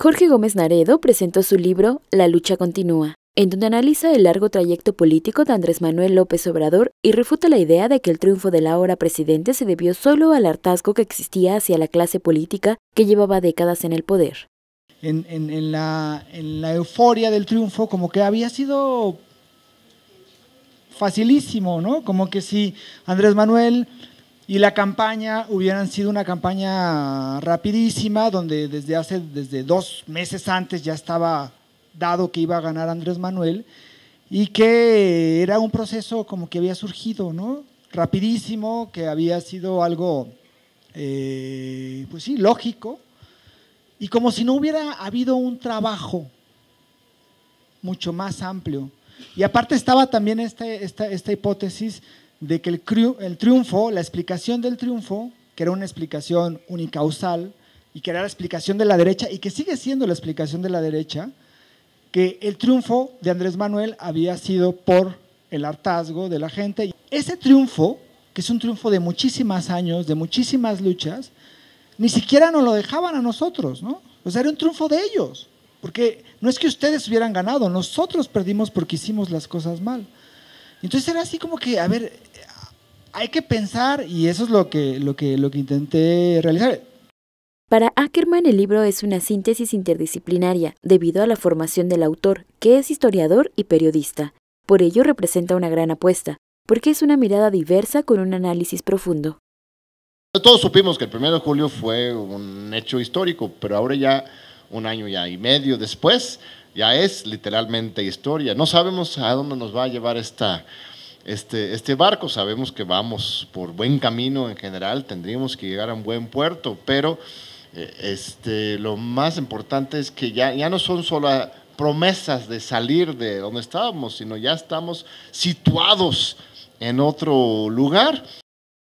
Jorge Gómez Naredo presentó su libro La lucha continúa, en donde analiza el largo trayecto político de Andrés Manuel López Obrador y refuta la idea de que el triunfo del ahora presidente se debió solo al hartazgo que existía hacia la clase política que llevaba décadas en el poder. En, en la euforia del triunfo, como que había sido facilísimo, ¿no? Como que si Andrés Manuel y la campaña hubieran sido una campaña rapidísima, donde desde hace, desde dos meses antes ya estaba dado que iba a ganar Andrés Manuel, y que era un proceso como que había surgido, ¿no? Rapidísimo, que había sido algo, eh, pues sí, lógico, y como si no hubiera habido un trabajo mucho más amplio. Y aparte estaba también este, esta, esta hipótesis de que el, triunfo, la explicación del triunfo, que era una explicación unicausal y que era la explicación de la derecha y que sigue siendo la explicación de la derecha, que el triunfo de Andrés Manuel había sido por el hartazgo de la gente. Ese triunfo, que es un triunfo de muchísimos años, de muchísimas luchas, ni siquiera nos lo dejaban a nosotros, ¿no? O sea, era un triunfo de ellos, porque no es que ustedes hubieran ganado, nosotros perdimos porque hicimos las cosas mal. Entonces era así como que, a ver, hay que pensar y eso es lo que, lo que, lo que intenté realizar. Para Ackerman el libro es una síntesis interdisciplinaria debido a la formación del autor, que es historiador y periodista. Por ello representa una gran apuesta, porque es una mirada diversa con un análisis profundo. Todos supimos que el 1 de julio fue un hecho histórico, pero ahora ya un año ya y medio después ya es literalmente historia. No sabemos a dónde nos va a llevar esta este, este barco. Sabemos que vamos por buen camino en general, tendríamos que llegar a un buen puerto, pero eh, este, lo más importante es que ya, ya no son solo promesas de salir de donde estábamos, sino ya estamos situados en otro lugar.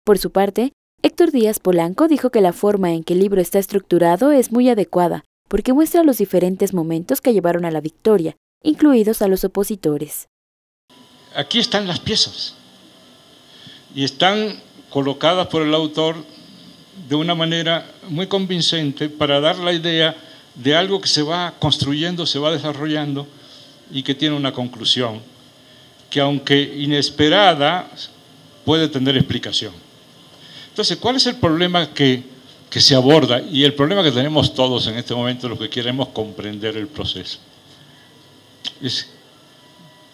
Por su parte, Héctor Díaz Polanco dijo que la forma en que el libro está estructurado es muy adecuada, porque muestra los diferentes momentos que llevaron a la victoria, incluidos a los opositores aquí están las piezas y están colocadas por el autor de una manera muy convincente para dar la idea de algo que se va construyendo, se va desarrollando y que tiene una conclusión, que aunque inesperada, puede tener explicación. Entonces, ¿cuál es el problema que, que se aborda? Y el problema que tenemos todos en este momento, los que queremos comprender el proceso. Es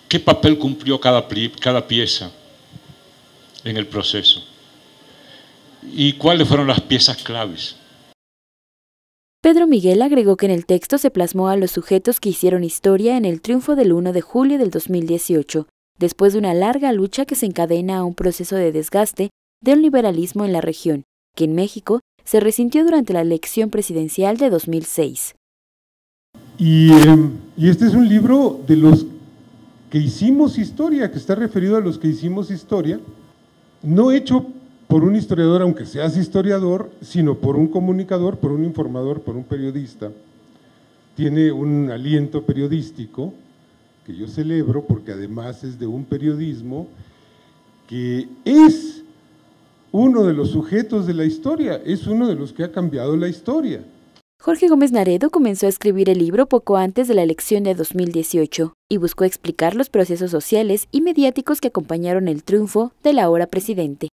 ¿Qué papel cumplió cada, cada pieza en el proceso? ¿Y cuáles fueron las piezas claves? Pedro Miguel agregó que en el texto se plasmó a los sujetos que hicieron historia en el triunfo del 1 de julio del 2018, después de una larga lucha que se encadena a un proceso de desgaste del liberalismo en la región, que en México se resintió durante la elección presidencial de 2006. Y, em, y este es un libro de los que hicimos historia, que está referido a los que hicimos historia, no hecho por un historiador, aunque seas historiador, sino por un comunicador, por un informador, por un periodista. Tiene un aliento periodístico que yo celebro porque además es de un periodismo que es uno de los sujetos de la historia, es uno de los que ha cambiado la historia. Jorge Gómez Naredo comenzó a escribir el libro poco antes de la elección de 2018 y buscó explicar los procesos sociales y mediáticos que acompañaron el triunfo del ahora presidente.